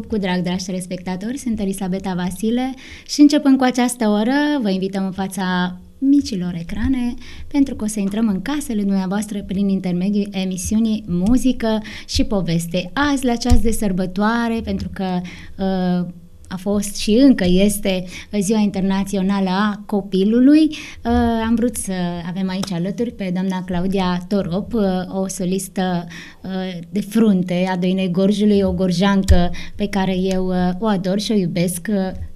prieteni, vă pup cu drag, dragi telespectatori, sunt Elisabeta Vasile și începând cu această oră vă invităm în fața micilor ecrane pentru că o să intrăm în casele dumneavoastră prin intermediul emisiunii Muzică și Poveste. Azi, la ceas de sărbătoare, pentru că uh, a fost și încă este Ziua Internațională a Copilului. Uh, am vrut să avem aici alături pe doamna Claudia Torop, uh, o solistă uh, de frunte a Doinei Gorjului, o gorjancă pe care eu o ador și o iubesc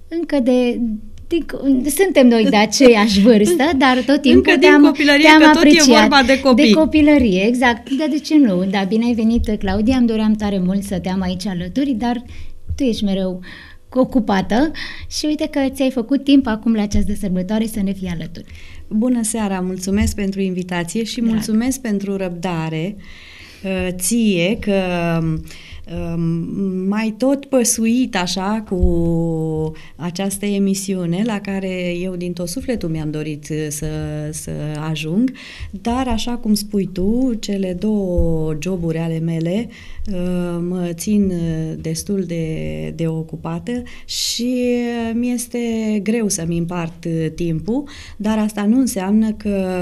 încă de suntem noi de aceeași vârstă, dar tot timpul Încă te-am, copilărie, te-am că apreciat. tot e vorba de copii. De copilărie, exact. Dar de ce nu? Da, bine ai venit, Claudia, îmi doream tare mult să te am aici alături, dar tu ești mereu ocupată și uite că ți-ai făcut timp acum la această sărbătoare să ne fii alături. Bună seara, mulțumesc pentru invitație și Drag. mulțumesc pentru răbdare uh, ție că mai tot păsuit așa cu această emisiune la care eu din tot sufletul mi-am dorit să, să ajung, dar așa cum spui tu, cele două joburi ale mele uh, mă țin destul de, de ocupată și mi este greu să-mi împart timpul, dar asta nu înseamnă că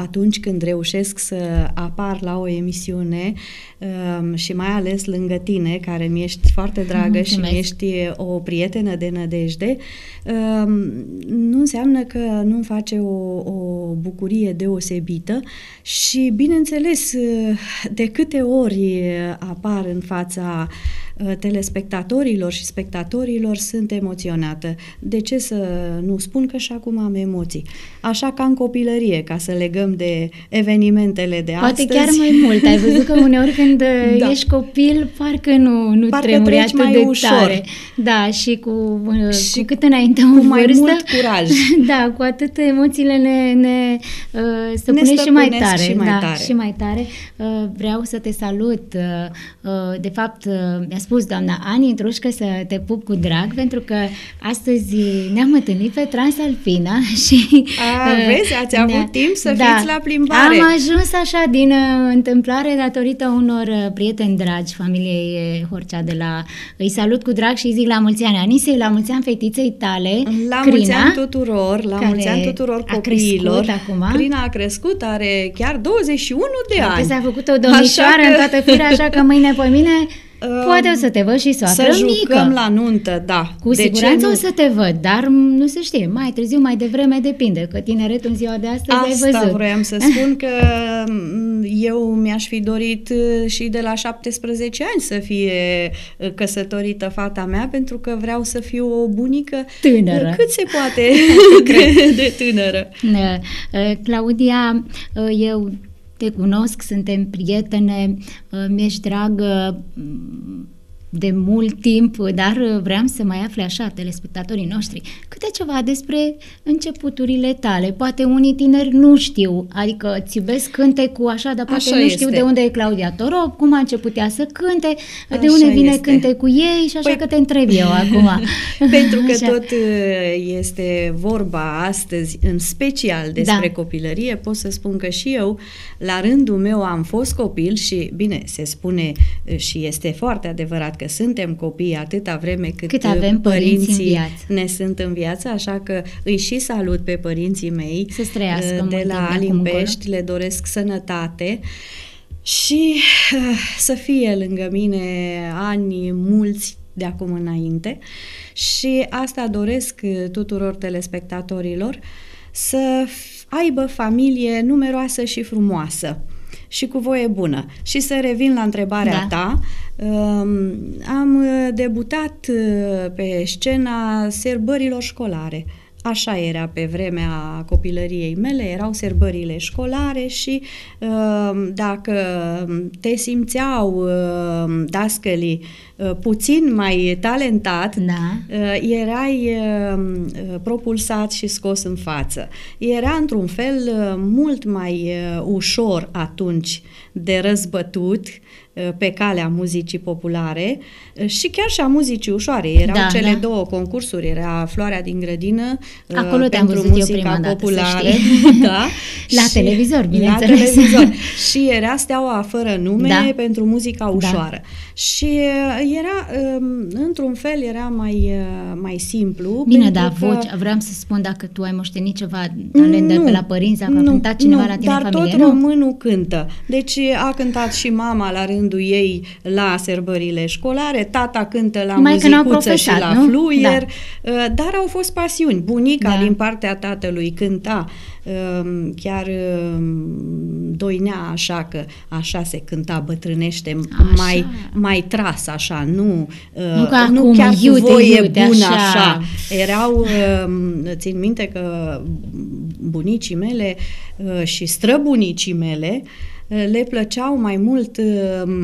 atunci când reușesc să apar la o emisiune um, și mai ales lângă tine, tine, care mi ești foarte dragă Mulțumesc. și mi ești o prietenă de nădejde, um, nu înseamnă că nu face o, o bucurie deosebită și, bineînțeles, de câte ori apar în fața Uh, telespectatorilor și spectatorilor sunt emoționată. De ce să nu spun că și acum am emoții? Așa ca în copilărie, ca să legăm de evenimentele de Poate astăzi. Poate chiar mai mult. Ai văzut că uneori când da. ești copil, parcă nu, nu parcă tremuri atât mai de ușor. tare. Da, și cu, uh, și cu cât înainte cu mai vârstă, mult curaj. Da, cu atât emoțiile ne, ne uh, stăpânesc ne și mai tare. Și mai da, tare. Și mai tare. Uh, vreau să te salut. Uh, uh, de fapt, uh, mi-a spus doamna Ani Intrușcă să te pup cu drag pentru că astăzi ne-am întâlnit pe Transalpina și... A, uh, vezi, ați avut ne timp să da, fiți la plimbare. Am ajuns așa din uh, întâmplare datorită unor uh, prieteni dragi familiei Horcea de la... Îi salut cu drag și îi zic la mulți ani Anisei, la mulți ani fetiței tale, La Crina, mulți ani tuturor, la mulți ani tuturor copiilor. acum. Crina a crescut, are chiar 21 de ani. S-a făcut o domnișoară în toată firea, așa că mâine pe mine Poate o să te văd și soacră Să mică. jucăm la nuntă, da. Cu de siguranță o să te văd, dar nu se știe, mai târziu, mai devreme depinde, că tineretul în ziua de astăzi Asta ai văzut. Asta vroiam să spun că eu mi-aș fi dorit uh, și de la 17 ani să fie uh, căsătorită fata mea, pentru că vreau să fiu o bunică tânără. Cât se poate de tânără. Claudia, eu te cunosc, suntem prietene, uh, mi-ești dragă mm, de mult timp, dar vreau să mai afle așa telespectatorii noștri câte ceva despre începuturile tale. Poate unii tineri nu știu, adică îți iubesc cântecul așa, dar poate așa nu știu este. de unde e Claudia Torop, cum a început ea să cânte, așa de unde vine este. cântecul ei și așa păi... că te întreb eu acum. Pentru că așa. tot uh, este vorba astăzi în special despre da. copilărie, pot să spun că și eu la rândul meu am fost copil și bine, se spune uh, și este foarte adevărat că suntem copii atâta vreme cât, cât avem părinții ne sunt în viață, așa că îi și salut pe părinții mei să trăiască de la Alimpești, le doresc sănătate și uh, să fie lângă mine ani mulți de acum înainte. Și asta doresc uh, tuturor telespectatorilor să aibă familie numeroasă și frumoasă și cu voie bună. Și să revin la întrebarea da. ta, um, am debutat uh, pe scena serbărilor școlare. Așa era pe vremea copilăriei mele, erau serbările școlare și uh, dacă te simțeau uh, dascălii uh, puțin mai talentat, da. erai propulsat și scos în față. Era într-un fel mult mai ușor atunci de răzbătut uh, pe calea muzicii populare uh, și chiar și a muzicii ușoare. Erau Da, cele da. două concursuri, era Floarea din grădină uh, Acolo te-am pentru văzut eu muzica prima dată, să populară. știi. da. La televizor, La bineînțeles. televizor. și era Steaua fără nume Da. pentru muzica Da. ușoară. Și uh, era, um, într-un fel, era mai, uh, mai simplu. Bine, pentru dar că- voce, vreau să spun dacă tu ai moștenit ceva talent de pe la părinți, dacă a cântat cineva nu, la tine dar în familie, tot nu? românul cântă. Deci a cântat și mama la rândul ei la sărbările școlare, tata cântă la Numai că n-au muzicuță și profesat, la nu? fluier, uh, dar au fost pasiuni. Bunica Da. din partea tatălui cânta, um, chiar um, doinea așa că așa se cânta, bătrânește, Așa. mai, mai tras așa, nu, uh, Nu ca nu acum, chiar cu iute, voie iute, bună așa. așa. Erau, um, țin minte că bunicii mele uh, și străbunicii mele uh, le plăceau mai mult um,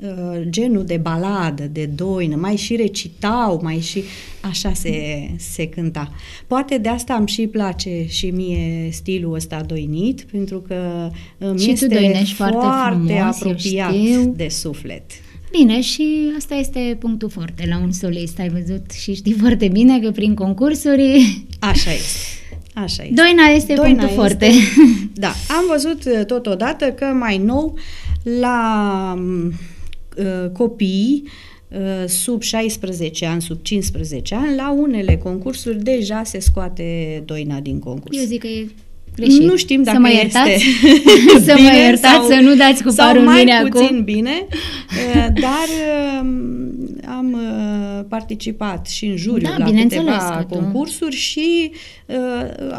uh, genul de baladă, de doină, mai și recitau, mai și așa se, se cânta. Poate de asta îmi și place și mie stilul ăsta doinit, pentru că îmi Și tu este doinești foarte foarte frumos, eu apropiat știu. de suflet. Bine, și asta este punctul forte la un solist. Ai văzut și știi foarte bine că prin concursuri Așa este. Așa este. Doina este Doina punctul este- forte. Da, am văzut uh, totodată că mai nou la um, uh, copii uh, sub 16 ani, sub 15 ani, la unele concursuri deja se scoate doina din concurs. Eu zic că e greșit. Nu știm dacă să mă este iertați, să mă bine iertați, sau- să nu dați cu sau parul în mai mine puțin acum. bine, uh, dar um, am uh, participat și în juriu Da, la bineînțeles câteva că tu- concursuri și uh,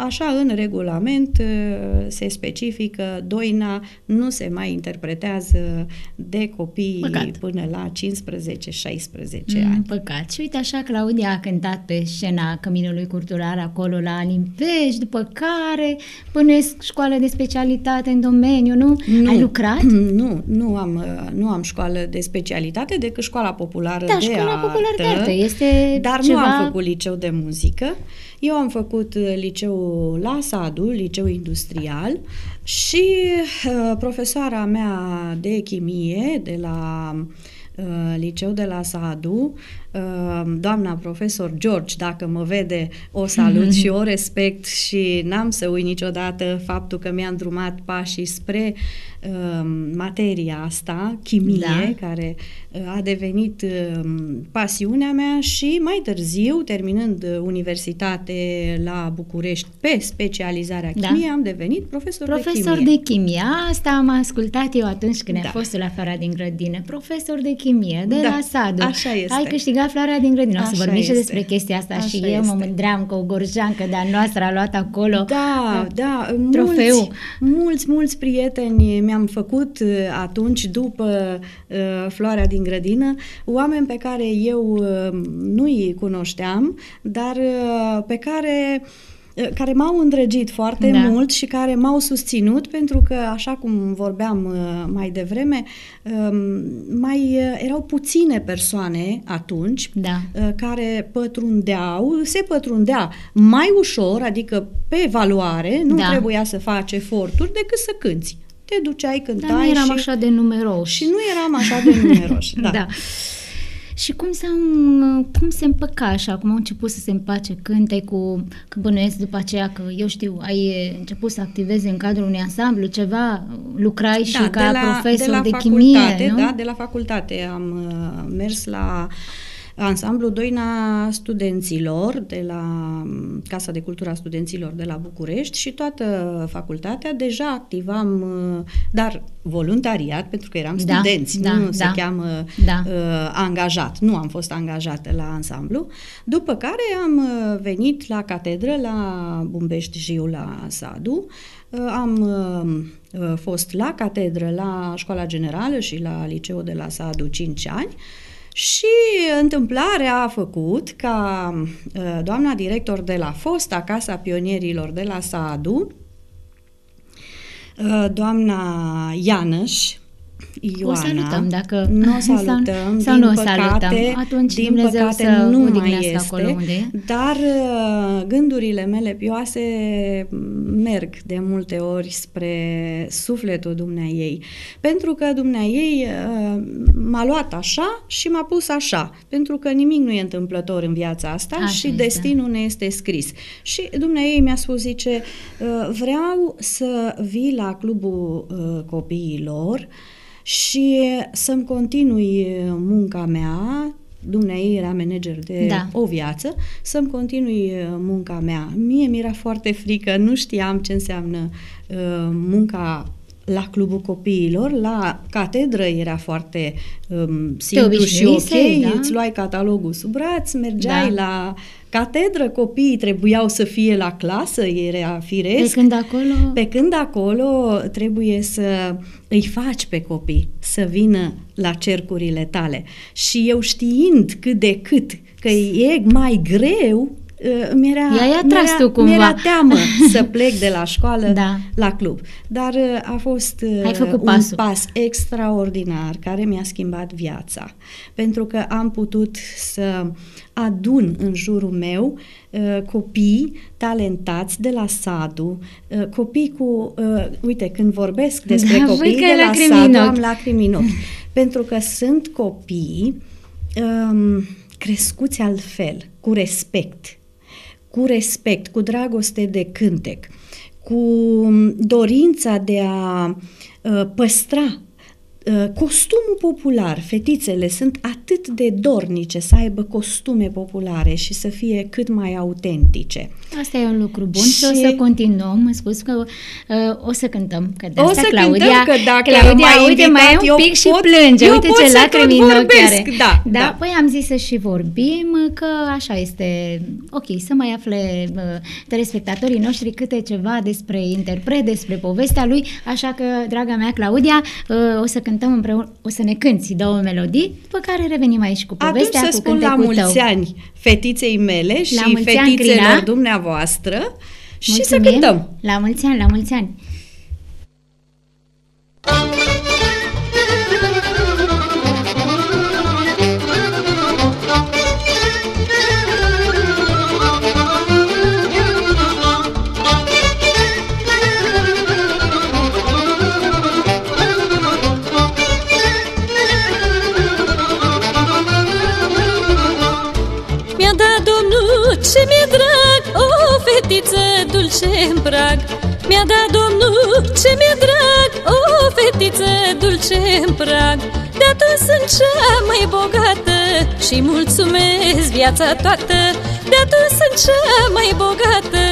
așa în regulament uh, se specifică doina nu se mai interpretează de copii Păcat. până la 15-16 Mm, ani. Păcat. Și uite așa, Claudia a cântat pe scena Căminului Cultural acolo la Limpești, după care pânesc școală de specialitate în domeniu, nu? Ai lucrat? Nu, nu am, uh, nu am școală de specialitate decât școala populară Da, de școala artă. populară de artă este Dar ceva... nu am făcut liceu de muzică. Eu am făcut uh, liceu la Sadu, liceu industrial și uh, profesoara mea de chimie de la uh, liceu de la Sadu, uh, doamna profesor George, dacă mă vede, o salut și o respect și n-am să uit niciodată faptul că mi-a îndrumat pașii spre uh, materia asta, chimie, Da. care uh, a devenit uh, pasiunea mea și mai târziu, terminând uh, universitate la București pe specializarea Da. chimie, am devenit profesor, Profesor de chimie. de chimie. Asta am ascultat eu atunci când Da. ai fost la Floarea din Grădină. Profesor de chimie, de Da, la Sadu. așa este. Ai câștigat Floarea din Grădină. O să Așa vorbim și este. despre chestia asta Așa și eu mă este. mândream că o gorjeancă de-a noastră a luat acolo Da, da, trofeu. mulți, mulți, mulți prieteni mi-am făcut uh, atunci, după uh, Floarea din grădină, oameni pe care eu uh, nu-i cunoșteam, dar uh, pe care uh, care m-au îndrăgit foarte Da. mult și care m-au susținut pentru că, așa cum vorbeam uh, mai devreme, um, mai uh, erau puține persoane atunci Da. uh, care pătrundeau, se pătrundea mai ușor, adică pe evaluare, nu Da. trebuia să faci eforturi decât să cânți. Te duceai, cântai Dar nu eram și, așa de numeroși. și nu eram așa de numeroși. da. da. Și cum, s-au, cum se împăca așa, cum au început să se împace cântecul, că bănuiesc după aceea că, eu știu, ai început să activezi în cadrul unui ansamblu, ceva, lucrai și ca profesor de, la de facultate, chimie, nu? Da, de la facultate am uh, mers la ansamblu Doina Studenților de la um, Casa de Cultură a Studenților de la București și toată facultatea. Deja activam, uh, dar voluntariat, pentru că eram Da, studenți, da, nu da, se cheamă da. uh, angajat, nu am fost angajată la ansamblu, după care am uh, venit la catedră la Bumbești Jiu la Sadu, Uh, am uh, uh, fost la catedră la școala generală și la liceul de la Sadu 5 ani și întâmplarea a făcut ca uh, doamna director de la fosta Casa Pionierilor de la Sadu, uh, doamna Ianăș, Ioana. O salutăm dacă... Nu o salutăm, sau, sau din nu o păcate, salutăm. Atunci din Dumnezeu păcate să nu mai odihnească este, acolo unde e. dar uh, gândurile mele pioase merg de multe ori spre sufletul dumnea ei, pentru că dumnea ei uh, m-a luat așa și m-a pus așa, pentru că nimic nu e întâmplător în viața asta Așa și este. destinul ne este scris. Și dumnea ei mi-a spus, zice, uh, vreau să vii la clubul uh, copiilor și să-mi continui munca mea, dumnea ei era manager de Da. o viață, să-mi continui uh, munca mea. Mie mi-era foarte frică, nu știam ce înseamnă uh, munca la clubul copiilor, la catedră era foarte um, simplu și ok, obișnuisei, da. îți luai catalogul sub braț, mergeai Da. la catedră, copiii trebuiau să fie la clasă, era Pe firesc. când acolo... Pe când acolo trebuie să îi faci pe copii să vină la cercurile tale. Și eu știind cât de cât că e mai greu, uh, mi-era, I-ai atras mi-era, tu cumva. mi-era teamă să plec de la școală Da. la club. Dar uh, a fost uh, Ai făcut un pasul. pas extraordinar care mi-a schimbat viața. Pentru că am putut să adun în jurul meu uh, copii talentați de la Sadu, uh, copii cu, uh, uite, când vorbesc despre Da, copii văd că de ai la lacrimi Sadu, în am ochi. lacrimi în ochi. pentru că sunt copii um, crescuți altfel, cu respect, cu respect, cu dragoste de cântec, cu dorința de a uh, păstra uh, costumul popular. Fetițele sunt atât de dornice să aibă costume populare și să fie cât mai autentice. Asta e un lucru bun și, o Și- să continuăm. Îmi spus că uh, o să cântăm. Că de O asta să Claudia, cântăm, că dacă Claudia, m-ai uite, invitat, mai e un eu pic și pot- plânge. eu uite pot ce să lacrimi tot în ochi vorbesc, are. da, da. da. Păi am zis să și vorbim, că așa este ok, să mai afle uh, telespectatorii noștri câte ceva despre interpret, despre povestea lui, așa că, draga mea Claudia, uh, o să cântăm împreună, o să ne cânti două melodii, după care revenim aici cu Atunci povestea, să cu spun la cântecul mulți tău. ani fetiței mele și La mulți ani, fetițelor Crina. dumneavoastră și să Mulțumim. cântăm. La mulți ani, la mulți ani! Dulce în prag Mi-a dat Domnul ce mi-e drag. O fetiță dulce în prag De atunci sunt cea mai bogată Și mulțumesc viața toată. De atunci sunt cea mai bogată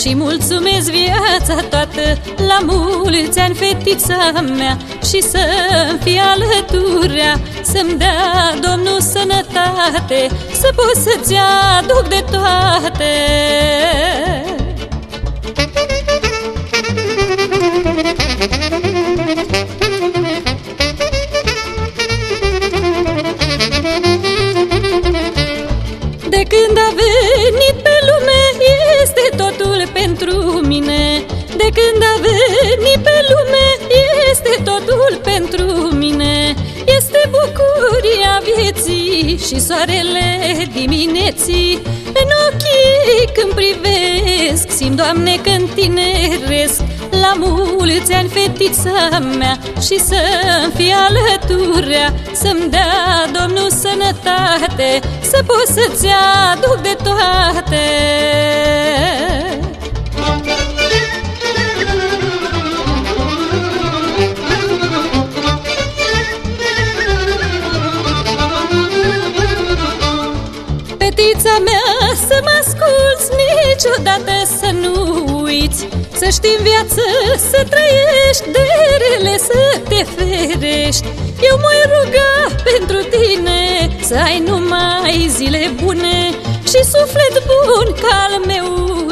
Și mulțumesc viața toată. La mulți ani fetița mea Și să-mi fie alăturea. Să-mi dea Domnul sănătate Să pot să-ți aduc de toate De când a venit pe lume Este totul pentru mine. De când a venit pe lume Este totul pentru mine. Este bucuria vieții Și soarele dimineții. În ochii când privesc Simt, Doamne, că întineresc La mulți ani fetița mea Și să-mi fie alăturea Să-mi dea Domnul sănătate Să pot să-ți aduc de toate. Fetița mea să mă asculți Niciodată să nu uiți Să știi în viață să trăiești De rele să te ferești. Eu mă ruga pentru tine Să ai numai zile bune. Și suflet bun ca al meu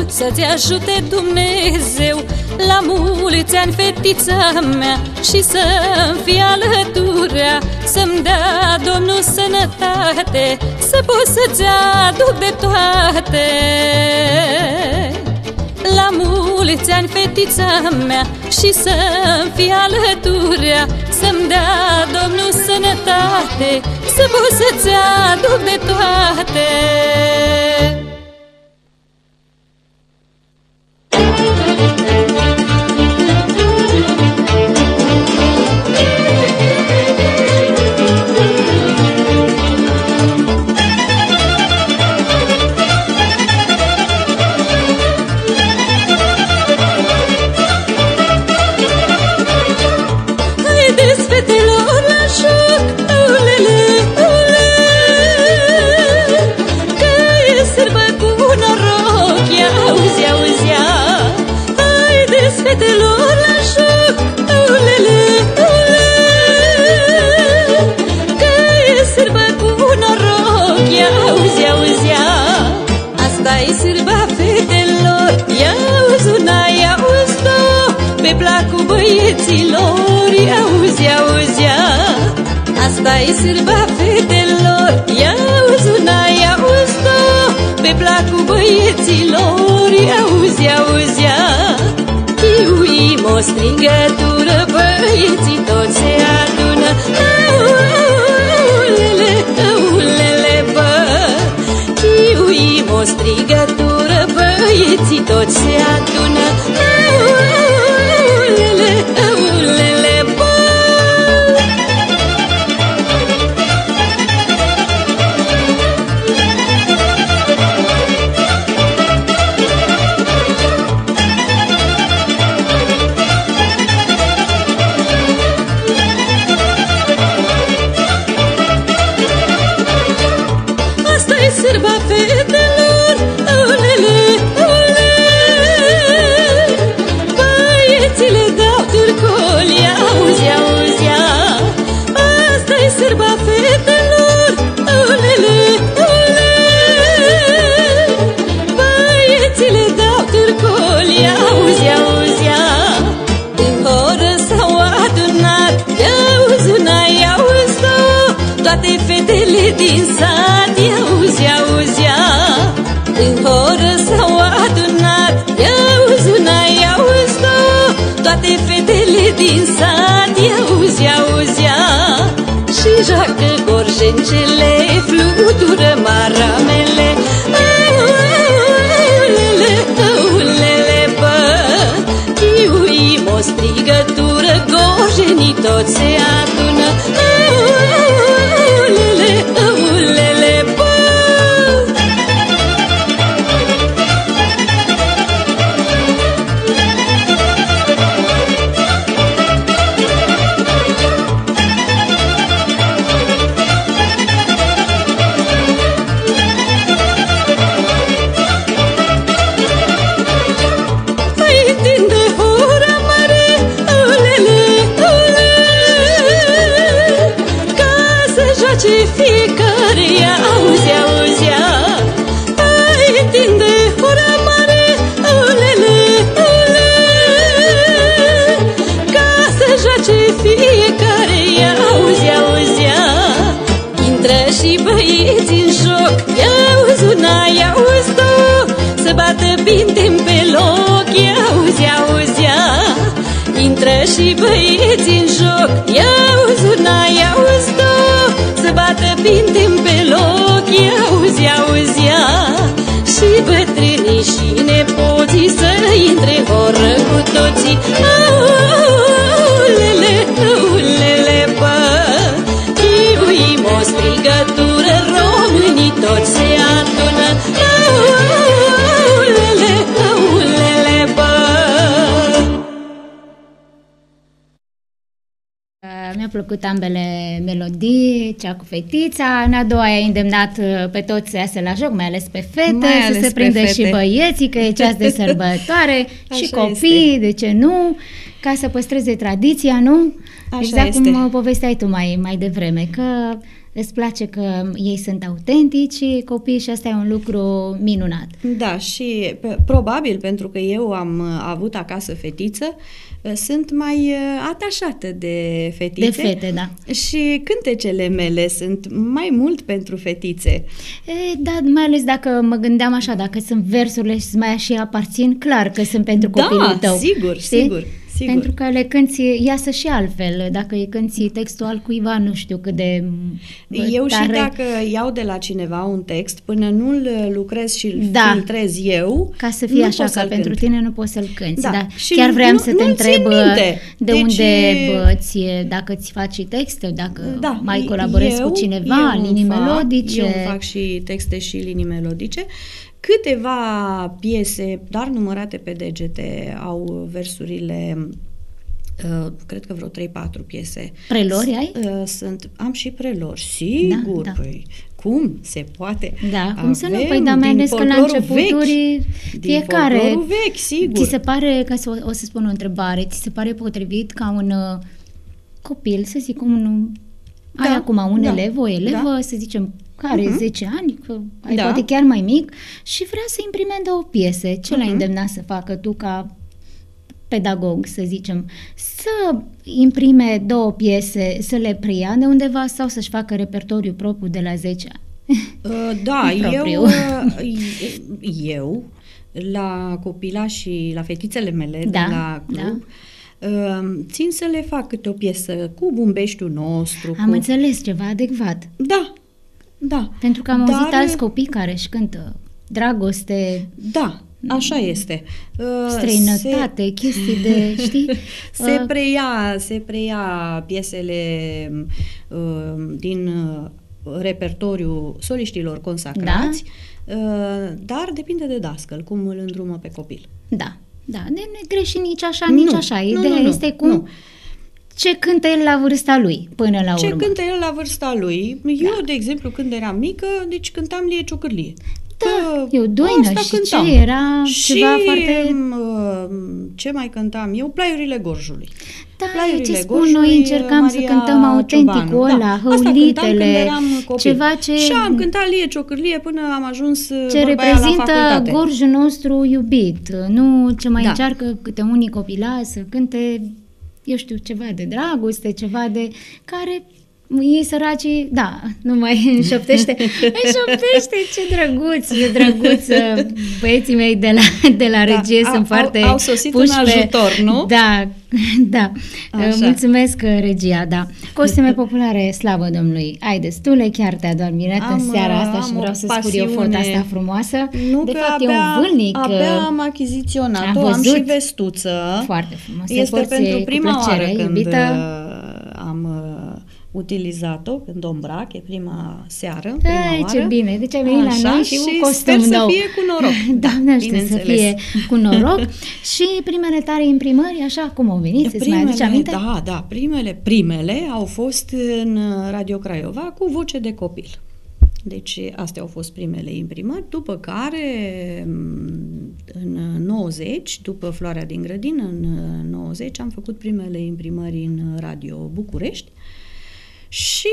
Să-ți ajute Dumnezeu. La mulți ani fetița mea Și să-mi fie alăturea Să-mi dea Domnul sănătate Să pot să-ți aduc de toate La mulți ani fetița mea Și să-mi fie alăturea să-mi dea Domnul sănătate Să pot să-ți aduc de toate des fetelor la joc. Băieților. Auzi, auzia asta e sârba fetelor. Ia auzi una, ia auzi Pe placul băieților. Auzi, auzia Chiuim o strigătură Băieții toți se adună. Aulele, aulele, bă. Chiuim o strigătură Băieții toți se adună. din Gorjenii toți și băieți în joc Ia uzi una, ia uzi două Să bată bintem pe loc Ia uzi, ia uzi, ia Și bătrânii și nepoții Să intre în horă cu toții. Aulele, aulele, bă! Chiuim o strigătură Românii toți plăcut ambele melodii, cea cu fetița. În a doua i-a îndemnat uh, pe toți să iasă la joc, mai ales pe fete, mai să se prindă fete. și băieții, că e ceas de sărbătoare, și copii, este. de ce nu, ca să păstreze tradiția, nu? Așa exact este. cum uh, povesteai tu mai, mai devreme, că îți place că ei sunt autentici și copiii și asta e un lucru minunat. Da, și probabil pentru că eu am uh, avut acasă fetiță, sunt mai uh, atașată de fetițe. De fete, da. Și cântecele mele sunt mai mult pentru fetițe. E, da, mai ales dacă mă gândeam așa, dacă sunt versurile și mai și aparțin, clar că sunt pentru da, copilul tău. sigur, știi? sigur. Sigur. Pentru că le cânti, iasă și altfel. Dacă îi cânti textul al cuiva, nu știu cât de bă, Eu tare. și dacă iau de la cineva un text, până nu-l lucrez și îl Da. filtrez eu, Ca să fie nu așa, pot ca să-l pentru cânt. tine nu poți să-l cânti. Da. Da. Și Chiar vreau nu- să te nu-mi țin întreb minte. de Deci- unde bă, ție, dacă ți faci și texte, dacă Da, mai colaborezi eu- cu cineva, eu linii fac, melodice. Eu fac și texte și linii melodice. Câteva piese, dar numărate pe degete, au versurile Uh, cred că vreo 3-4 piese. Prelori ai? Uh, sunt, am și prelori, sigur. Da, da. Păi, cum se poate? Da, cum să nu? Avem Păi da, mai din ales că la folclorul începuturi vechi, fiecare... Din folclorul vechi, sigur. Ți se pare, ca să o, o să spun o întrebare, ți se pare potrivit ca un uh, copil, să zic, un, ai Da, acum un da, elev, o elevă, da. să zicem, care Mhm. 10 ani, că ai Da. poate chiar mai mic, și vrea să imprime două piese. Ce l-ai Mhm. îndemna să facă tu ca pedagog, să zicem, să imprime două piese, să le preia de undeva sau să-și facă repertoriu propriu de la 10 ani? Uh, Da, Propriu. eu, uh, eu, la copila și la fetițele mele de Da, la club, uh, țin să le fac câte o piesă cu bumbeștiul nostru. Am cu... înțeles ceva adecvat. Da, da. Pentru că am Dar- auzit alți copii care își cântă dragoste, Da, așa este. Uh, străinătate, chestii de, știi? Se Uh, preia, se preia piesele uh, din uh, repertoriu soliștilor consacrați, Da. uh, dar depinde de dascăl, cum îl îndrumă pe copil. Da, da, de nu e greșit nici așa, Nu, nici așa. nu, Ideea nu, nu, este cum nu. Ce cântă el la vârsta lui, până la Ce urmă. cântă el la vârsta lui? Eu, de exemplu, când eram mică, deci cântam lie ciocârlie. Da, Că eu doină asta și cântam. ce era și, ceva foarte... uh, ce mai cântam eu? Plaiurile Gorjului. Da, Plaiurile ce spun, Gorjului, noi încercam să Maria cântăm autenticul Ciobanu. ăla, da. Asta cântam când hăulitele, eram copil. ceva ce, Și am cântat lie ciocârlie până am ajuns ce vorba aia, la reprezintă facultate. gorjul nostru iubit, nu ce mai Da. încearcă câte unii copila să cânte, eu știu, ceva de dragoste, ceva de care ei săracii, da, nu mai înșoptește, înșoptește, ce drăguț, ce drăguț, băieții mei de la, de la Da, regie au- sunt foarte au sosit puși în pe- ajutor, nu? Da, da, Așa. mulțumesc regia, da. Costume populare, slavă Domnului, ai destule, chiar te ador Miretă în Am, seara asta am și o vreau să spun eu pasiune. fota asta frumoasă. Nu de că fapt abia, e un vâlnic abia uh, am achiziționat-o, am am, am și văzut. vestuță. Foarte frumos. Se Este porție pentru cu prima plăcere, oară când iubită. uh, am uh, utilizat-o, când o îmbrac, e prima seară, prima Ai, oară. ce bine, deci ai venit Așa, la noi și, și cu costum sper nou. să fie cu noroc. Da, Doamne ajută să bineînțeles. fie cu noroc. și primele tare imprimări, așa cum au venit, îți mai aduce aminte? Da, da, primele, primele au fost în uh, Radio Craiova cu voce de copil. Deci astea au fost primele imprimări, după care m, în 90, după Floarea din grădină, în uh, 90 am făcut primele imprimări în Radio București și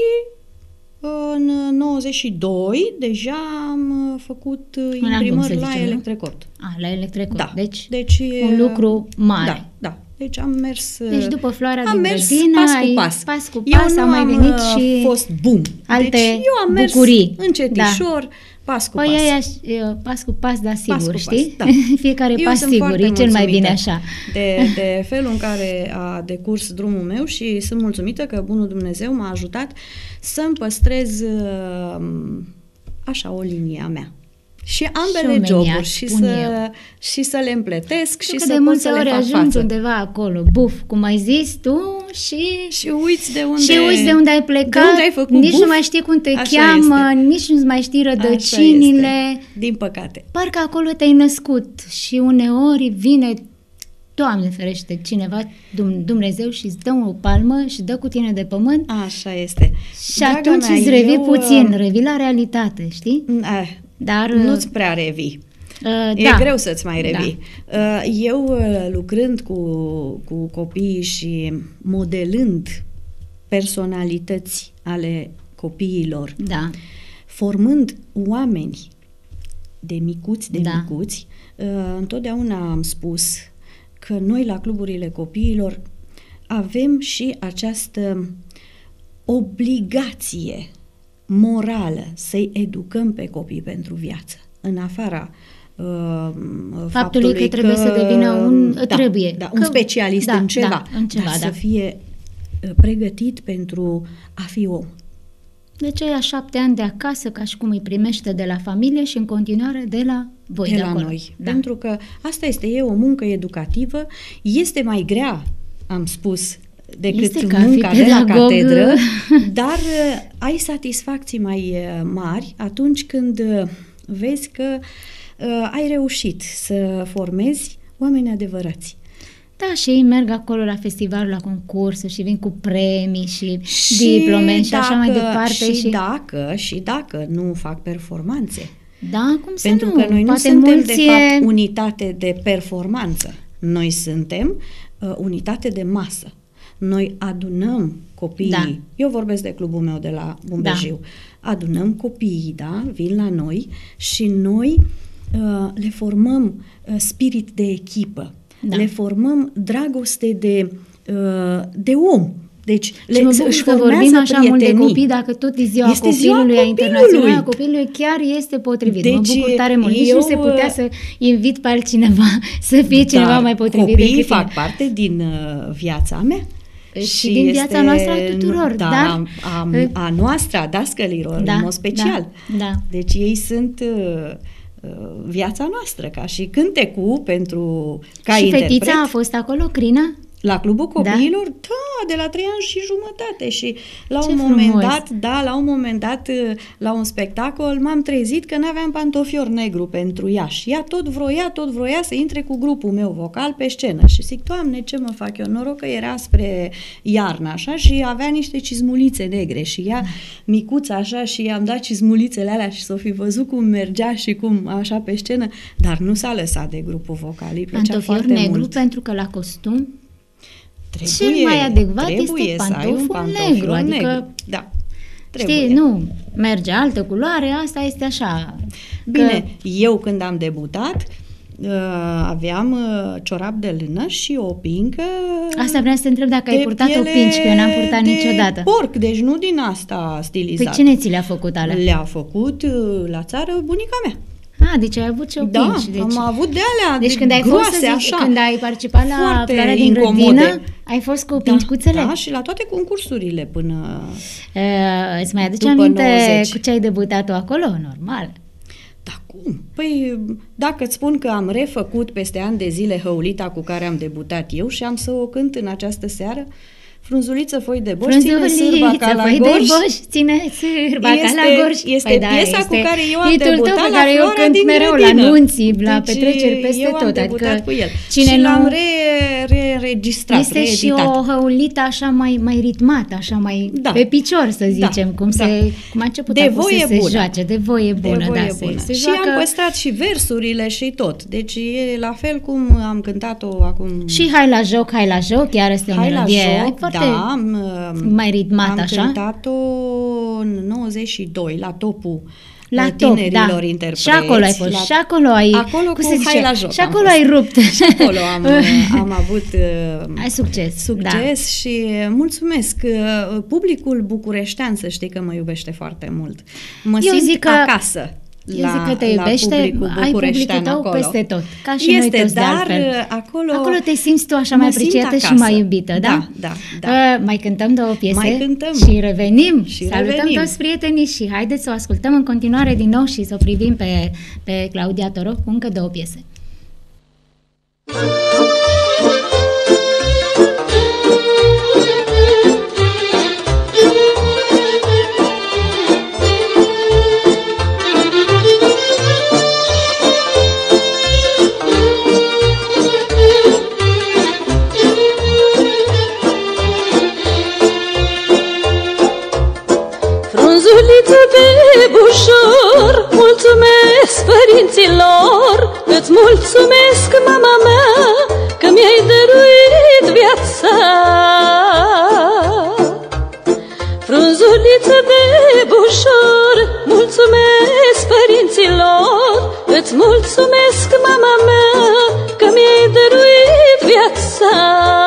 în 92 deja am uh, făcut uh, album, imprimări să la zicem, nu? Electrecord. A, la Electrecord. Da, Deci, deci un lucru mare. Da, da. Deci am mers Deci după floarea am din mers grădină, pas ai- cu pas. pas cu eu pas, nu au mai am venit uh, și fost bum. alte deci eu am mers bucurii. încetișor, pas cu Păi pas. aia, e, pas cu pas, da, sigur, Pas cu pas, știi? da. Fiecare Eu pas sunt sigur, foarte e cel mai bine mulțumită așa. De, de felul în care a decurs drumul meu și sunt mulțumită că Bunul Dumnezeu m-a ajutat să-mi păstrez uh, așa o linie a mea. Și ambele Și omenia, joburi și spun să, eu. și să le împletesc și Știu că să de pot multe să le ori fac ajungi față. undeva acolo, buf, cum ai zis tu, și... Și uiți de unde... și uiți de unde ai plecat, de unde ai făcut nici buf. nu mai știi cum te Așa cheamă, este. nici nu mai știi Așa rădăcinile. este. Din păcate. Parcă acolo te-ai născut și uneori vine, Doamne ferește, cineva, Dum- Dumnezeu și îți dă o palmă și dă cu tine de pământ Așa este. și Draga atunci mea, îți revii eu, puțin, uh, revii la realitate, știi? Eh, Dar... nu-ți prea revii. uh, E da. greu să-ți mai revii. Da. Eu, uh, lucrând cu, cu copiii și modelând personalități ale copiilor, Da, formând oameni de micuți, de Da. micuți, uh, întotdeauna am spus că noi la cluburile copiilor avem și această obligație morală să-i educăm pe copii pentru viață. În afara faptului, că trebuie că, să devină un da, trebuie. Da, un specialist da, în ceva, da, în ceva dar da. să fie uh, pregătit pentru a fi om. Deci aia șapte ani de acasă, ca și cum îi primește de la familie și în continuare de la voi de, de la acolo. noi. Da. Pentru că asta este, e o muncă educativă, este mai grea, am spus, decât Este ca munca fi de la pedagog. catedră, dar uh, ai satisfacții mai uh, mari atunci când uh, vezi că uh, ai reușit să formezi oameni adevărați. Da, și ei merg acolo la festival, la concursuri și vin cu premii și, diplome și așa mai departe. Și, și dacă, și dacă nu fac performanțe. Da, cum să Pentru nu? că noi nu Poate suntem, mulți de e- fapt, unitate de performanță. Noi suntem uh, unitate de masă. Noi adunăm copiii. Da. Eu vorbesc de clubul meu de la Bumbejiu. Adunăm copiii, da, vin la noi și noi uh, le formăm uh, spirit de echipă. Da. Le formăm dragoste de, uh, de om. Deci Le și mă bucur își că formează vorbim așa mult de prietenii. copii, dacă tot e ziua Este ziua copilului, a copilului. internațională a copilului, chiar este potrivit. Deci, mă Deci, bucur tare mult. Nici eu, nu se putea uh, să invit pe altcineva să fie cineva Dar mai potrivit copiii decât fac tine. parte din uh, viața mea. Și din viața noastră a tuturor, da, dar- a, a, a noastră, a dascălilor, Da, în mod special. da, da. Deci ei sunt uh, uh, viața noastră, ca și cântecul pentru ca și interpret. fetița a fost acolo, Crina? La clubul copiilor, da? da, de la trei ani și jumătate și la Ce un moment frumos! dat, da, la un moment dat, uh, la un spectacol, m-am trezit că n-aveam pantofior negru pentru ea și ea tot vroia, tot vroia să intre cu grupul meu vocal pe scenă și zic, Doamne, ce mă fac eu? Noroc că era spre iarnă, așa, și avea niște cizmulițe negre și ea, micuță așa, și i-am dat cizmulițele alea și s-o fi văzut cum mergea și cum așa pe scenă, dar nu s-a lăsat de grupul vocal, îi plăcea Pantofior foarte negru, mult. pentru că la costum Trebuie, Cel mai adecvat trebuie este să ai un pantoful pantofior negru, adică- Da. Trebuie. Știi, nu, merge altă culoare, asta este așa. Bine, eu când am debutat, uh, aveam uh, ciorap de lână și o pincă Asta vreau să te întreb dacă ai de purtat o piele pinci, că eu n-am purtat de niciodată. porc, deci nu din asta Păi stilizat. cine ți le-a făcut alea? Le-a făcut uh, la țară bunica mea. Ah, deci ai avut și o Da, pinci. Deci, am avut de alea deci de când ai groase, fost, să zic, așa. când ai participat la Foarte floarea din incomode. grădină, ai fost cu pinșcuțele? Da, și la toate concursurile până... Uh, îți mai aduce După aminte 90. cu ce ai debutat tu acolo? Normal. Da, cum? Păi, dacă îți spun că am refăcut peste ani de zile hăulita cu care am debutat eu și am să o cânt în această seară, Frunzuliță, foi de boș, ține sârba ca la foi de gorj. boș, ține sârba ca Este- la gorj. este Păi da, piesa cu este care eu am hitul tău debutat pe la care eu Floarea cânt din mereu la grădină. nunții, la Deci, petreceri peste eu am tot. debutat adică cu el. Cine și nu... l-am re, re-registrat, Este și reeditat. o hăulită așa mai, mai ritmată, așa mai Da. pe picior, să Da, zicem, cum, da. se, cum a început De acum voie să se bună. joace, de voie bună, de voie da, bună. Se, se și joacă... am păstrat și versurile și tot. Deci e la fel cum am cântat-o acum. Și hai la joc, hai la joc, chiar este o Hai la melodie joc, foarte da, am, mai ritmată, am așa. cântat-o în 92, la topul La uh, top, tinerilor da. interpreți. Și acolo ai fost, la, și acolo ai, Acolo cum cu se zice, Hai la joc și am acolo fost. ai rupt. Și acolo am, am avut uh, ai succes, succes da. și mulțumesc. Uh, Publicul bucureștean să știi că mă iubește foarte mult. Mă Eu simt zic că- acasă. Eu zic că te iubește, la publicul ai publicul bucureștean tău acolo. peste tot, ca și este, noi toți dar de altfel. uh, acolo Acolo te simți tu așa mă mai simt apreciată și acasă. mai iubită, da? Da, da, da. Uh, mai cântăm două piese Mai cântăm. și revenim. Și Salutăm revenim. toți prietenii și haideți să o ascultăm în continuare din nou și să o privim pe, pe Claudia Toroc cu încă două piese. Frunzuliță părinților, Îți mulțumesc, mama mea, că mi-ai dăruit viața. Frunzuliță de bușor, mulțumesc părinților, Îți mulțumesc, mama mea, că mi-ai dăruit viața.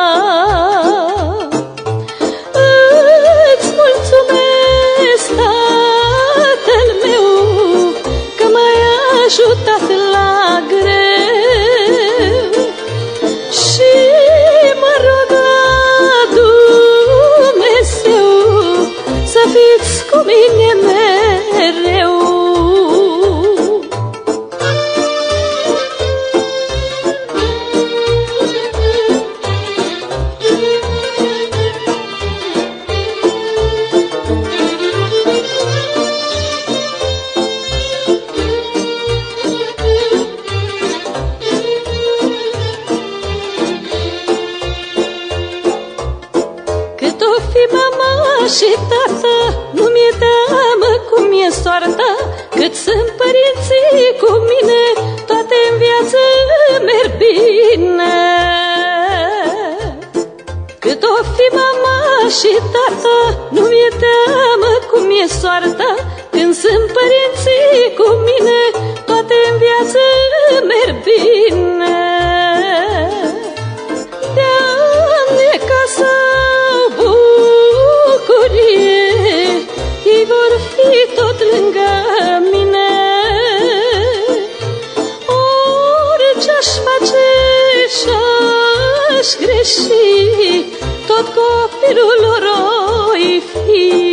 he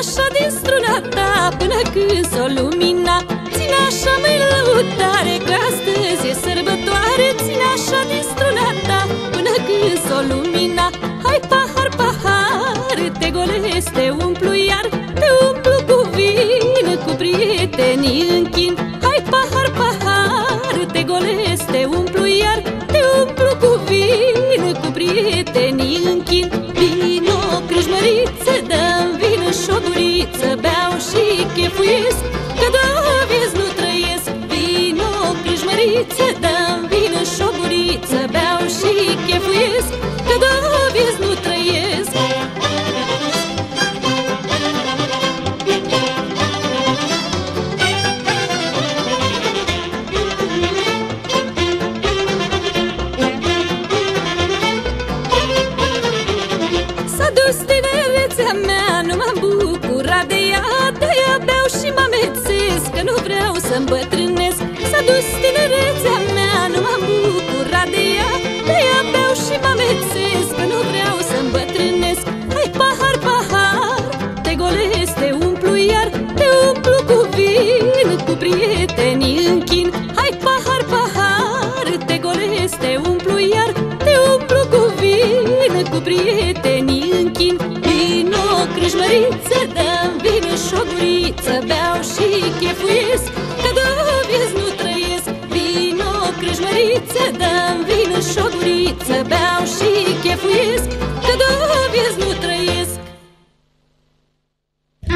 așa din struna ta Până când s-o lumina. Ține așa mai lăutare Că astăzi e sărbătoare. Ține așa din struna ta Până când s-o lumina. if we vine și o guriță Beau și chefuiesc, că dovezi nu trăiesc Vino, crâșmăriță, dă-mi vine și o guriță Beau și chefuiesc, că dovezi nu trăiesc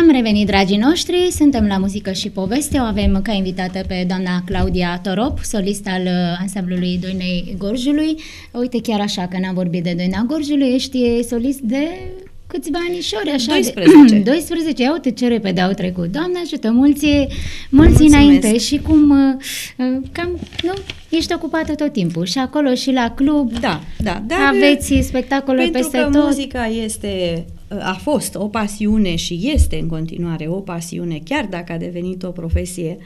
Am revenit, dragii noștri, suntem la muzică și poveste. O avem ca invitată pe doamna Claudia Torop, solist al uh, ansamblului Doinei Gorjului. Uite, chiar așa că n-am vorbit de Doina Gorjului, ești solist de câțiva anișori, așa 12. De, 12, ia uite ce repede au trecut. Doamne ajută, mulți, mulți Mulțumesc. înainte și cum, uh, uh, cam, nu, ești ocupată tot timpul și acolo și la club. Da, da. Dar Aveți spectacole pentru peste că tot. muzica este, a fost o pasiune și este în continuare o pasiune, chiar dacă a devenit o profesie,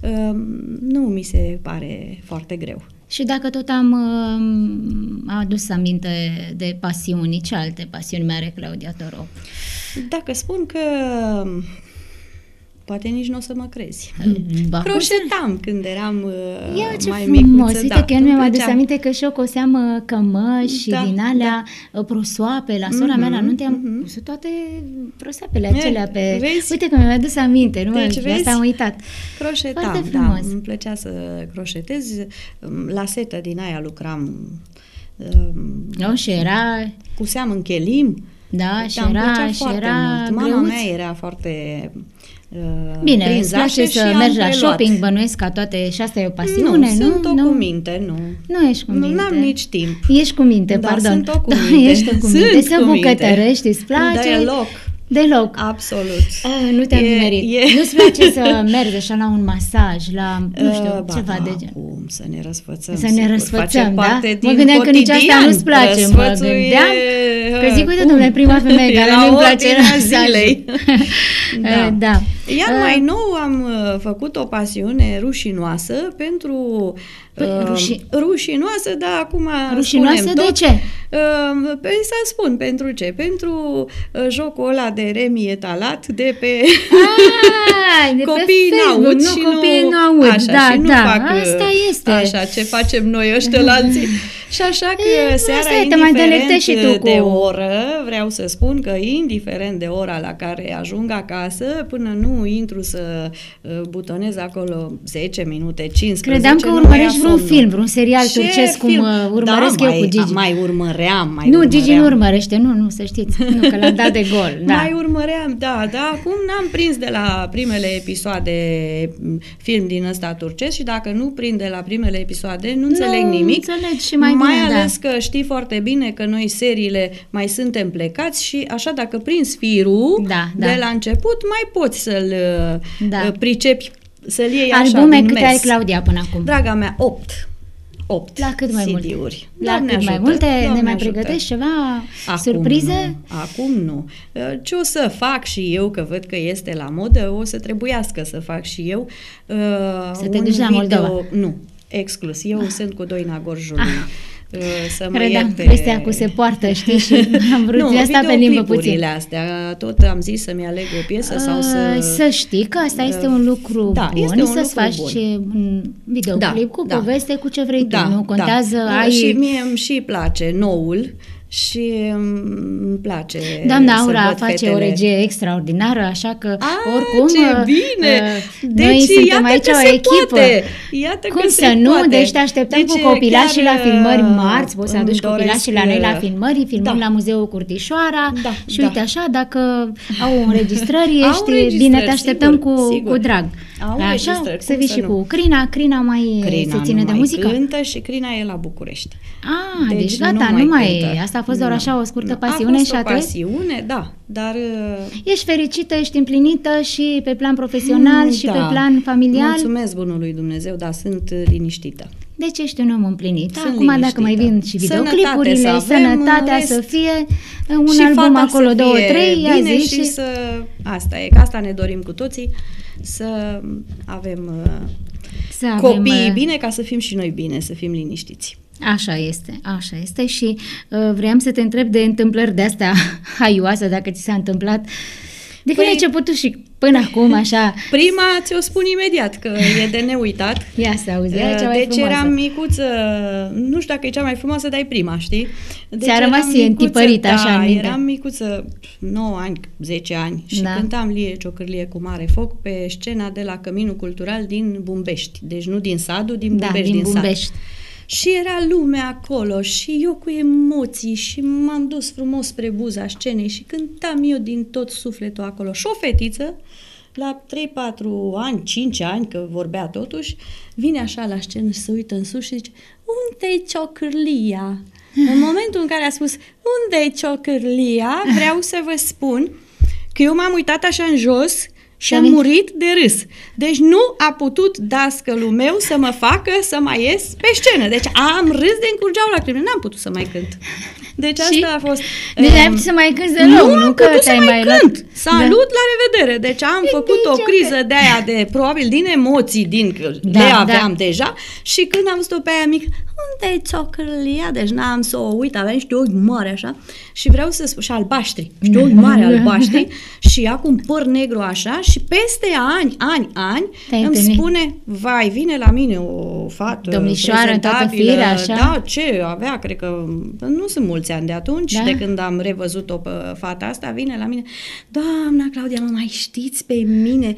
um, nu mi se pare foarte greu. Și dacă tot am uh, adus aminte de pasiuni, ce alte pasiuni mai are Claudia Toro? Dacă spun că poate nici nu o să mă crezi. Ba, Croșetam când eram uh, Ia ce mai frumos! micuță. Uite da, că eu îmi mi-am adus plăcea. aminte că și eu coseam uh, cămăși Da, și din alea uh, prosoape. La sora mea la Mhm, nunte am mhm. pus toate prosoapele acelea pe... vezi? Uite că mi-am adus aminte, nu? Deci, de vezi? asta am uitat. Croșetam, Foarte da, frumos. îmi plăcea să croșetez. La setă din aia lucram, um, Nu? Și era... cuseam în chelim. Da, și Da, îmi era, plăcea și foarte era mult. Mama greuț. mea era foarte uh, Bine, îți prinzașă place și să am mergi la preluat. shopping, bănuiesc ca toate, și asta e o pasiune, nu? nu? sunt o nu? cu minte, nu. Nu ești cu Nu minte. am nici timp. Ești cu minte, Da, pardon. sunt o cu Da, minte. ești o cu Sunt minte. Să cu minte. bucătărești, îți place? Deloc. Deloc. Absolut. Ah, nu te-am E- nimerit. e- Nu-ți place să mergi așa la un masaj, la, nu știu, Uh, ba ceva da, de gen? Cum să ne răsfățăm. Să ne sigur, răsfățăm, face da? parte Mă din gândeam că nici asta cotidian. nu-ți place, mă Răsfățul gândeam e, că zic, uite, cum? domnule, prima femeie E care la nu-i place ordinea masajul. zilei. Eh, da. Iar Eh, mai nou am uh, făcut o pasiune rușinoasă pentru Păi, uh, ruși- rușinoasă, dar acum Rușinoasă spunem de tot. ce? Uh, pe să spun pentru ce? Pentru uh, jocul ăla de remi etalat de pe Ah, de pe copiii Facebook, n-aud nu, și copiii nu, nu aud, așa, da, și nu da, fac uh, asta este. așa ce facem noi ăștia la alții. Și așa că E, seara, asta e, te mai indiferent delectezi și tu cu- de oră, vreau să spun că indiferent de ora la care ajung acasă, până nu intru să uh, butonez acolo 10 minute, 15, Credeam că nu mai urmărești ia vreun somnul. film, vreun serial Ce turcesc, cum film? uh, urmăresc da, eu mai, cu Gigi. Mai urmăream, mai nu, urmăream. Gigi nu urmărește, nu, nu, să știți. Nu, că l-am dat de gol. Da. Mai urmăream, da, da, acum n-am prins de la primele episoade m, film din ăsta turcesc și dacă nu prind de la primele episoade, nu înțeleg Nu nimic. înțelegi și mai mai bine, ales da. că știi foarte bine că noi seriile mai suntem plecați și așa dacă prinzi firul Da, de da. la început, mai poți să-l Da. uh, pricepi, să-l iei așa Albume din câte mers. ai, Claudia, până acum? Draga mea, 8. 8 La cât mai multe? CD-uri. La Doamne cât mai ajută, multe? ne Doamne mai ajută. pregătești ceva? Acum surprize? Nu. Acum nu. Uh, Ce o să fac și eu, că văd că este la modă, o să trebuiască să fac și eu. uh, Să te un duci la Moldova. Nu, exclus. Eu sunt cu Doina Gorjului. uh, Să mă Credeam, ierte. vestea cu se poartă, știi, și am vrut nu, de asta pe limbă puțin. videoclipurile astea. Tot am zis să-mi aleg o piesă sau să... Uh, Să știi că asta este un lucru Da, bun, este un să-ți lucru faci bun. un videoclip Da, cu da. poveste, cu ce vrei da, tu, nu contează, da. ai... Și mie îmi și place noul și îmi place Doamna să Aura văd face fetele. o regie extraordinară, așa că A, oricum ce uh, bine! uh, Deci, noi suntem iată aici că o se echipă. poate. Iată Cum că să se nu? poate. Deci te așteptăm Deci, cu copilașii la chiar, filmări uh, marți, poți să îmi aduci doresc, copilașii la noi la uh, filmări, filmăm da. la Muzeul Curtișoara Da, și da. uite așa, dacă au înregistrări, Au ești înregistrări, bine, te așteptăm sigur, cu, sigur. cu drag. Au Așa, înregistrări, să cum vii să și nu? cu Crina, Crina mai Crina se ține nu de mai muzică? cântă și Crina e la București. Ah, deci, Deci gata, nu nu mai mai, cântă. asta a fost doar Nu, așa o scurtă nu. pasiune a fost și o atât? pasiune, da, dar... uh, Ești fericită, ești împlinită și pe plan profesional mm, și da. pe plan familial. Mulțumesc bunului Dumnezeu, dar sunt uh, liniștită. Deci ești un om împlinit. Sunt Acum dacă mai vin liniștită. și videoclipurile, Sănătate să avem, sănătatea în să rest- fie, un și album fata acolo, să două, fie trei, ia bine zi și, și... să... Asta e, că asta ne dorim cu toții, să avem uh, să avem, copiii uh, bine ca să fim și noi bine, să fim liniștiți. Așa este, așa este și uh, vreau să te întreb de întâmplări de astea haioase, dacă ți s-a întâmplat De când păi, ai început tu și până acum, așa? Prima ți-o spun imediat, că e de neuitat. Ia să auzi, e cea mai Deci frumoasă. eram micuță, nu știu dacă e cea mai frumoasă, dar e prima, știi? Deci Ți-a rămas ție întipărită așa da, în minte. eram micuță, 9 ani, 10 ani și Da. cântam Lie Ciocârlie cu mare foc pe scena de la Căminul Cultural din Bumbești. Deci nu din Sadu, din Da, Bumbești, din din, Bumbești. sat. Și era lumea acolo și eu cu emoții și m-am dus frumos spre buza scenei și cântam eu din tot sufletul acolo. Și o fetiță, la 3-4 ani, 5 ani, că vorbea totuși, vine așa la scenă și se uită în sus și zice Unde-i ciocârlia? În momentul în care a spus Unde-i ciocârlia? Vreau să vă spun că eu m-am uitat așa în jos și am Amin. murit de râs. Deci nu a putut dascălul meu să mă facă să mai ies pe scenă. Deci am râs de încurgeau lacrimile. N-am putut să mai cânt. Deci Și? asta a fost... Deci ai um, putut să mai cânti deloc, nu, nu am că putut să te-ai mai, mai luat- cânt. Da. Salut, la revedere. Deci am E făcut o nicio criză că- de aia de, probabil, din emoții, din că Da, le da. aveam deja și când am văzut-o pe aia mic, unde e ciocârlia? Deci n-am să o uit, avea niște ochi mari așa și vreau să spun, și albaștri, niște ochi mari albaștri și ea cu un păr negru așa și peste ani, ani, ani Te-ai îmi întâlnit. spune, vai, vine la mine o fată Domnișoară în toată prezentabilă, firea, așa? Da, ce avea, cred că nu sunt mulți ani de atunci, Da? de când am revăzut-o pe fata asta, vine la mine, doamna Claudia, mă mai știți pe mine?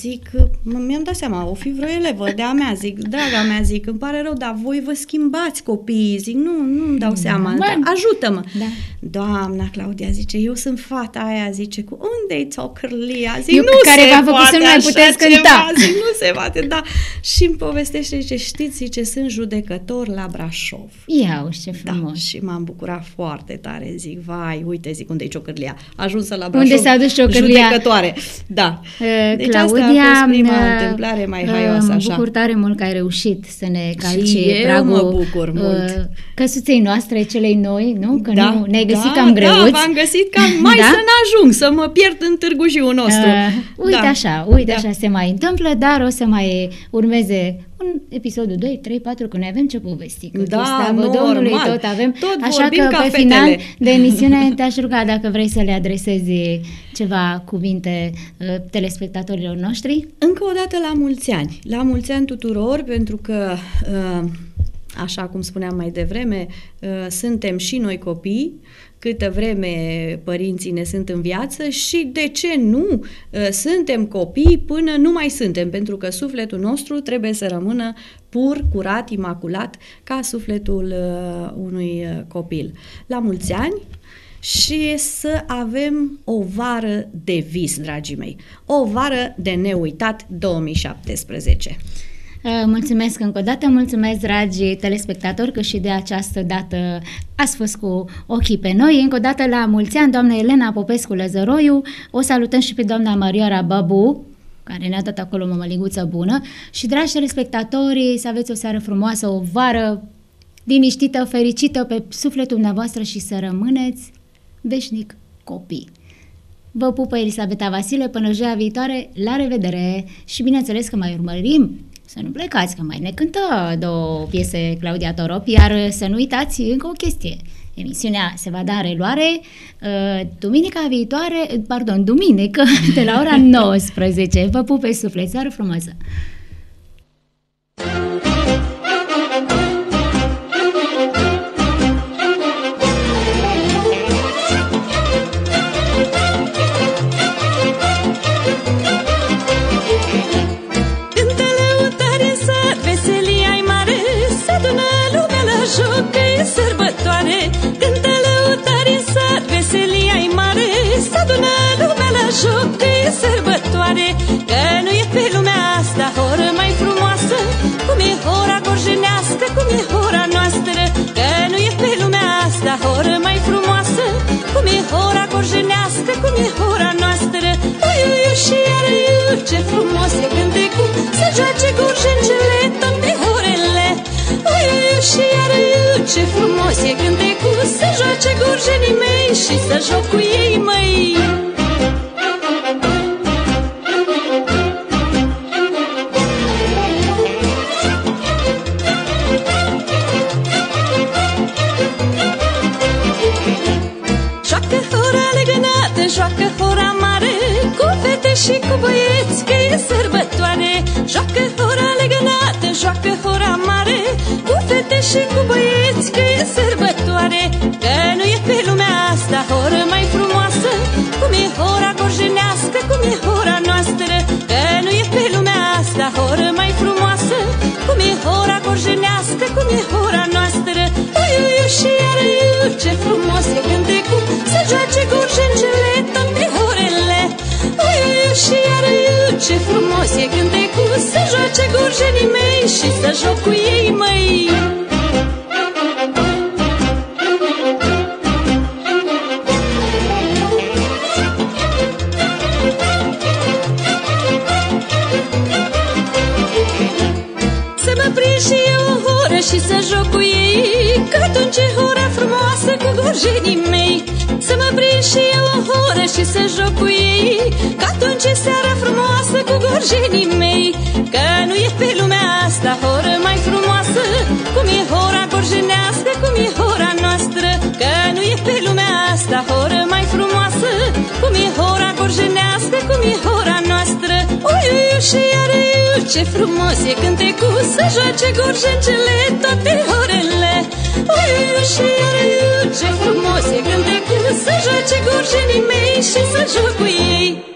Zic, mă, mi-am dat seama, o fi vreo elevă de-a mea, zic, draga mea, zic, îmi pare rău, dar voi vă schimbați copiii, zic, nu, nu-mi dau seama, Bă, ajută-mă. Da. Doamna Claudia, zice, eu sunt fata aia, zice, cu unde-i țocârlia? Zic, Eu nu care se v-am făcut poate să nu mai așa puteți ceva. cânta. Zic, nu se poate, da. Și îmi povestește, zice, știți, zice, sunt judecător la Brașov. Ia uși ce Da, frumos. și m-am bucurat foarte tare, zic, vai, uite, zic, unde e ciocârlia? Ajunsă la Brașov. Unde s-a dus ciocârlia? Judecătoare, da. Uh, Deci Claudia, asta a fost prima uh, întâmplare mai uh, haioasă, Mă așa. bucur tare mult că ai reușit să ne calci eu pragul mă bucur mult. uh, căsuței noastre, celei noi, nu? Că da, nu ne-ai găsit da, cam greuți. Da, v-am găsit cam mai Da? să n-ajung, să mă pierd în Târgu Jiu nostru. Uh, uite da. așa, uite Da. așa se mai întâmplă, dar o să mai urmeze un episodul 2, 3, 4, că noi avem ce povesti. Cu Da, tu, slavă normal. Domnului, tot avem. Tot așa vorbim că ca pe fetele. final de emisiune te-aș ruga dacă vrei să le adresezi ceva cuvinte uh, telespectatorilor noștri. Încă o dată la mulți ani. La mulți ani tuturor, pentru că, uh, așa cum spuneam mai devreme, uh, suntem și noi copii, câtă vreme părinții ne sunt în viață și de ce nu uh, suntem copii până nu mai suntem, pentru că sufletul nostru trebuie să rămână pur, curat, imaculat, ca sufletul uh, unui uh, copil. La mulți ani, și să avem o vară de vis, dragii mei. O vară de neuitat 2017. Uh, Mulțumesc încă o dată, mulțumesc, dragi telespectatori, că și de această dată ați fost cu ochii pe noi. Încă o dată la mulți ani, doamna Elena Popescu Lăzăroiu, o salutăm și pe doamna Marioara Babu, care ne-a dat acolo o mămăliguță bună. Și, dragi telespectatori, să aveți o seară frumoasă, o vară liniștită, fericită pe sufletul dumneavoastră și să rămâneți veșnic copii. Vă pupă Elisabeta Vasile până joia viitoare, la revedere și bineînțeles că mai urmărim să nu plecați, că mai ne cântă două piese Claudia Torop, iar să nu uitați încă o chestie. Emisiunea se va da în reluare uh, duminica viitoare, pardon, duminică, de la ora 19. Vă pup pe suflet, seară frumoasă! Joc, că e sărbătoare Că nu e pe lumea asta horă mai frumoasă. Cum e hora gorjenească, cum e hora noastră Că nu e pe lumea asta horă mai frumoasă. Cum e hora gorjenească, cum e hora noastră. Ui, ui, ui, și iară, iu, ce frumos e cântecul. Să joace gorjencele toate orele Ui, ui, ui, și iară, iu, ce frumos e cântecul. Să joace gorjenii mei și să joc cu ei, cu băieți că e sărbătoare. Joacă hora legănată, joacă hora mare. Cu fete și cu băieți că e sărbătoare. Că nu e pe lumea asta horă mai frumoasă. Cum e hora gorjenească, cum e hora noastră. Că nu e pe lumea asta horă mai frumoasă. Cum e hora gorjenească, cum e hora noastră. Ui, ui, ui, și iar ce frumos e cântecul Să joace gorjencele frumos e cântecul Să joace gorjenii mei și să joc cu ei, măi. Și să joc cu ei Că atunci e hora frumoasă cu gorjenii mei. Să mă prind și eu o horă și să joc cu ei Că atunci e seara frumoasă cu gorjenii mei Că nu e pe lumea asta horă mai frumoasă. Cum e hora gorjenească, cum e hora noastră Că nu e pe lumea asta horă mai frumoasă. Cum e hora gorjenească, cum e hora noastră. Ui, ui, și iar ce frumos e cântecul Să joace gorjencele toate orele. Ui, ui, și iar ce frumos e cântecul Să joace gorjenii mei și să joc cu ei